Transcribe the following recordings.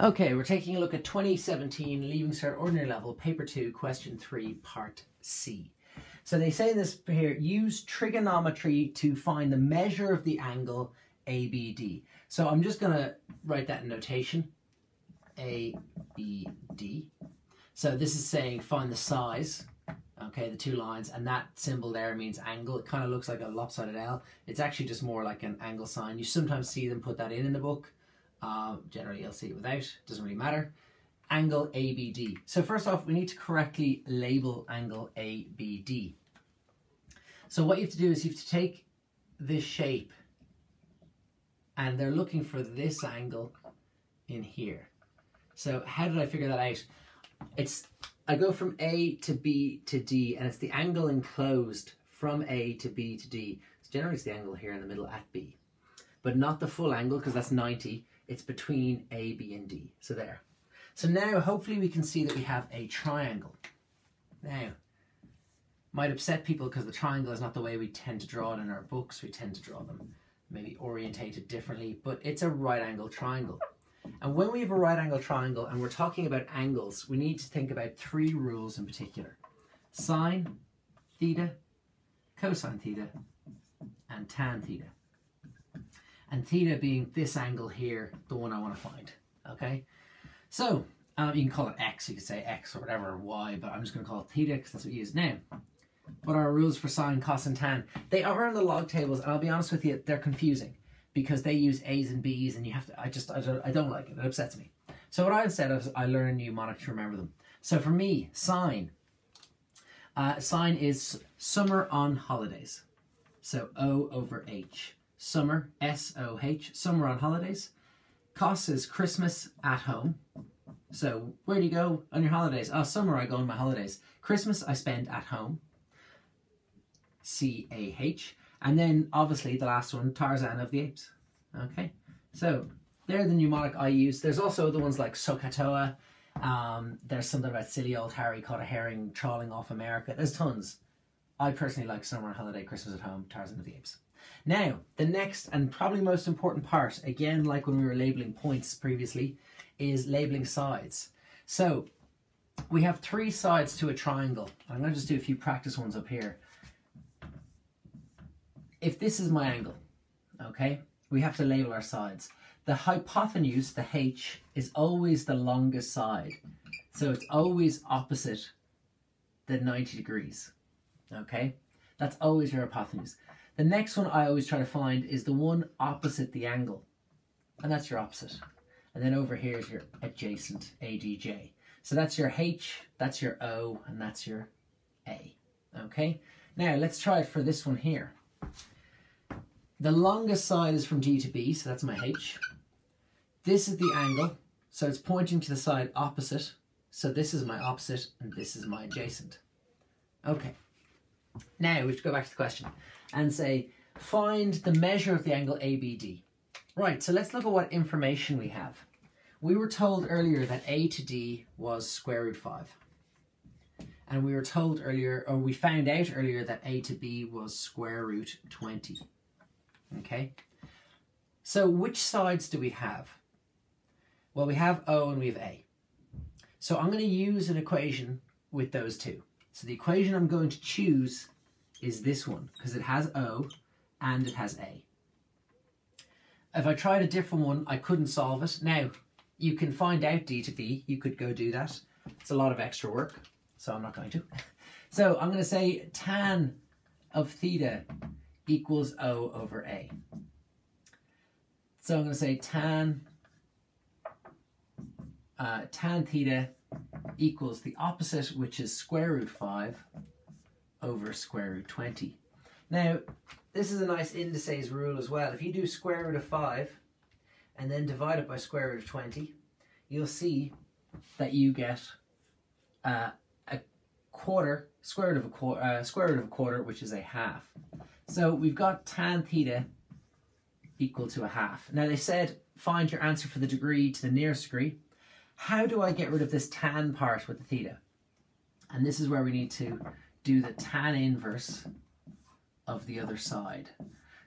Okay, we're taking a look at 2017 Leaving Cert Ordinary Level, Paper 2, Question 3, Part C. So they say this here, use trigonometry to find the measure of the angle ABD. So I'm just going to write that in notation, ABD. So this is saying find the size, okay, the two lines, and that symbol there means angle. It kind of looks like a lopsided L. It's actually just more like an angle sign. You sometimes see them put that in in the book. Uh, generally, you'll see it without. Doesn't really matter. Angle ABD. So first off, we need to correctly label angle ABD. So what you have to do is you have to take this shape and they're looking for this angle in here. So how did I figure that out? It's I go from A to B to D and it's the angle enclosed from A to B to D. So generally it's the angle here in the middle at B. But not the full angle because that's 90 it's between A, B, and D. So there. So now hopefully we can see that we have a triangle. Now, might upset people because the triangle is not the way we tend to draw it in our books. We tend to draw them maybe orientated differently, but it's a right angle triangle. And when we have a right angle triangle and we're talking about angles, we need to think about three rules in particular. Sine theta, cosine theta, and tan theta and theta being this angle here, the one I want to find, okay? So, um, you can call it x, you could say x or whatever, y, but I'm just going to call it theta because that's what we use now. What are our rules for sine, cos, and tan? They are in the log tables, and I'll be honest with you, they're confusing because they use a's and b's, and you have to, I just, I don't, I don't like it, it upsets me. So what I instead is I learn a mnemonic to remember them. So for me, sine, uh, sine is summer on holidays. So O over H summer, S-O-H, summer on holidays. Cos is Christmas at home. So where do you go on your holidays? Oh, summer I go on my holidays. Christmas I spend at home. C-A-H. And then obviously the last one, Tarzan of the Apes. Okay, so they're the mnemonic I use. There's also other ones like SOHCAHTOA. Um, there's something about silly old Harry caught a herring trawling off America. There's tons. I personally like Summer on Holiday, Christmas at Home, Tarzan of the Apes. Now, the next and probably most important part, again, like when we were labeling points previously, is labeling sides. So we have three sides to a triangle. I'm going to just do a few practice ones up here. If this is my angle, okay, we have to label our sides. The hypotenuse, the H, is always the longest side. So it's always opposite the 90 degrees, okay? That's always your hypotenuse. The next one I always try to find is the one opposite the angle. And that's your opposite. And then over here is your adjacent, ADJ. So that's your H, that's your O, and that's your A. Okay? Now, let's try it for this one here. The longest side is from D to B, so that's my H. This is the angle, so it's pointing to the side opposite. So this is my opposite, and this is my adjacent. Okay. Now, we have to go back to the question and say, find the measure of the angle ABD. Right, so let's look at what information we have. We were told earlier that A to D was square root 5. And we were told earlier, or we found out earlier that A to B was square root 20. Okay? So which sides do we have? Well, we have O and we have A. So I'm going to use an equation with those two. So the equation I'm going to choose is this one because it has O and it has A. If I tried a different one, I couldn't solve it. Now, you can find out D to B. You could go do that. It's a lot of extra work, so I'm not going to. So I'm going to say tan of theta equals O over A. So I'm going to say tan, uh, tan theta equals the opposite, which is square root 5 over square root 20. Now, this is a nice indices rule as well. If you do square root of 5 and then divide it by square root of 20, you'll see that you get uh, a quarter, square root of a quarter, uh, square root of a quarter, which is a half. So we've got tan theta equal to a half. Now they said find your answer for the degree to the nearest degree. How do I get rid of this tan part with the theta? And this is where we need to do the tan inverse of the other side.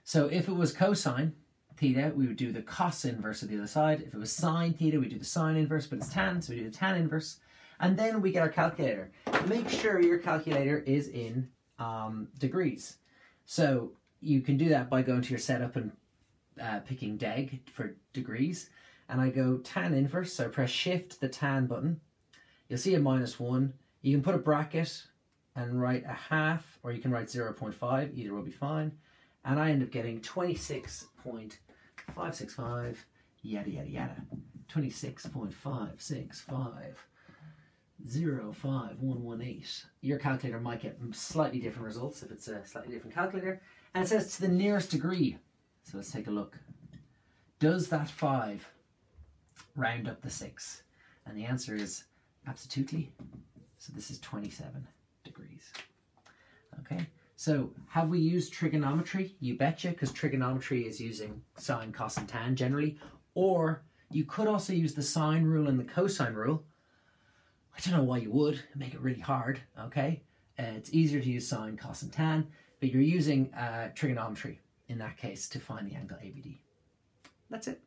So if it was cosine, theta, we would do the cos inverse of the other side. If it was sine theta, we do the sine inverse, but it's tan, so we do the tan inverse. And then we get our calculator. Make sure your calculator is in um, degrees. So you can do that by going to your setup and uh, picking deg for degrees. And I go tan inverse, so I press shift, the tan button. You'll see a minus one. You can put a bracket and write a half, or you can write 0.5, either will be fine. And I end up getting 26.565, yada, yada, yada. 26.565. 05118. Your calculator might get slightly different results if it's a slightly different calculator. And it says to the nearest degree. So let's take a look. Does that 5 round up the 6? And the answer is absolutely. So this is 27 degrees. Okay, so have we used trigonometry? You betcha, because trigonometry is using sine, cos, and tan generally. Or you could also use the sine rule and the cosine rule. I don't know why you would make it really hard, okay? Uh, it's easier to use sine, cos, and tan, but you're using uh, trigonometry in that case to find the angle ABD. That's it.